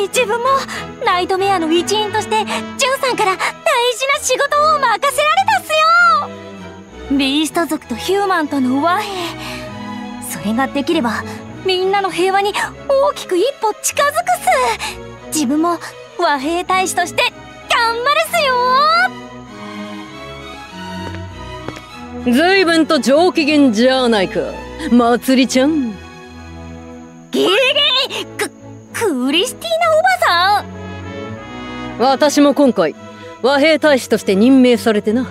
に自分もナイトメアの一員としてジュンさんから大事な仕事を任せられたっすよ。ビースト族とヒューマンとの和平。それができればみんなの平和に大きく一歩近づくっす。自分も和平大使として頑張るっすよ。随分と上機嫌じゃないか。まつりちゃん。ギリギリククリスティーナおばさん。私も今回和平大使として任命されてな。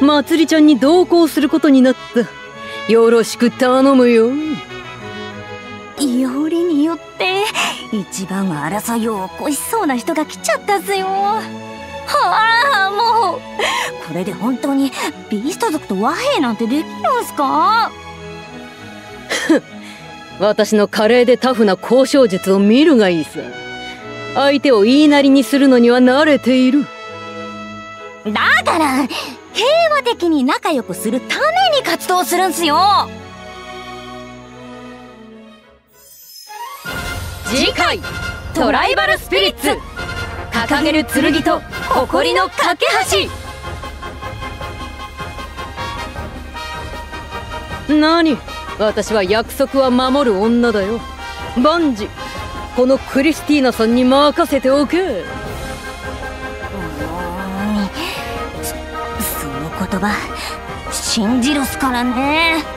まつりちゃんに同行することになった。よろしく頼むよ。よりによって一番争いを起こしそうな人が来ちゃったぜよ。はあもう。これで本当にビースト族と和平なんてできるんすか？私の華麗でタフな交渉術を見るがいいさ。相手を言いなりにするのには慣れている。だから平和的に仲良くするために活動するんすよ。次回トライバルスピリッツ。掲げる剣と誇りの架け橋。何？私は約束は守る女だよ。万事このクリスティーナさんに任せておけ。そその言葉信じるすからね